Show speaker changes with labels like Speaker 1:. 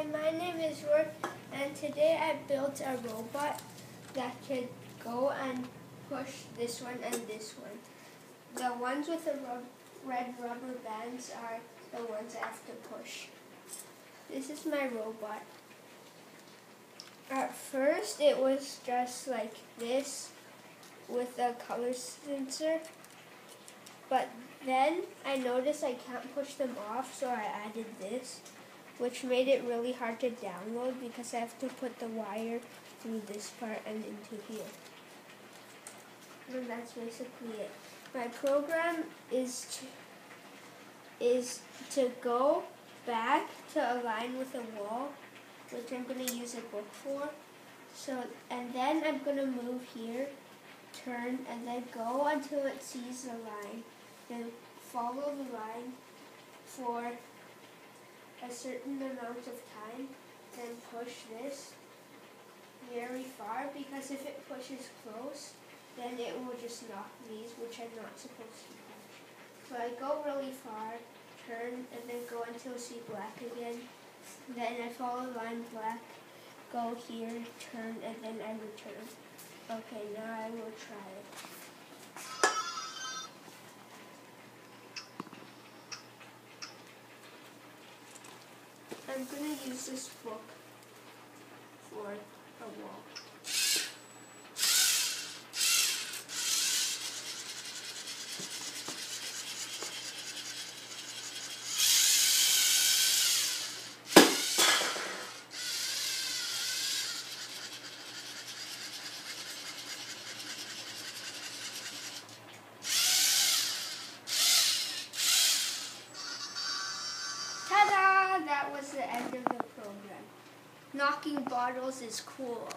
Speaker 1: Hi, my name is Roy, and today I built a robot that could go and push this one and this one. The ones with the rub red rubber bands are the ones I have to push. This is my robot. At first it was just like this with a color sensor, but then I noticed I can't push them off, so I added this which made it really hard to download because I have to put the wire through this part and into here. And that's basically it. My program is to, is to go back to align with a wall, which I'm going to use a book for. So, and then I'm going to move here, turn, and then go until it sees the line. Then follow the line for a certain amount of time, then push this very far because if it pushes close, then it will just knock these, which I'm not supposed to touch. So I go really far, turn, and then go until I see black again. Then I follow line black, go here, turn, and then I return. Okay, now I will try it. I'm to use this book for a wall. That was the end of the program. Knocking bottles is cool.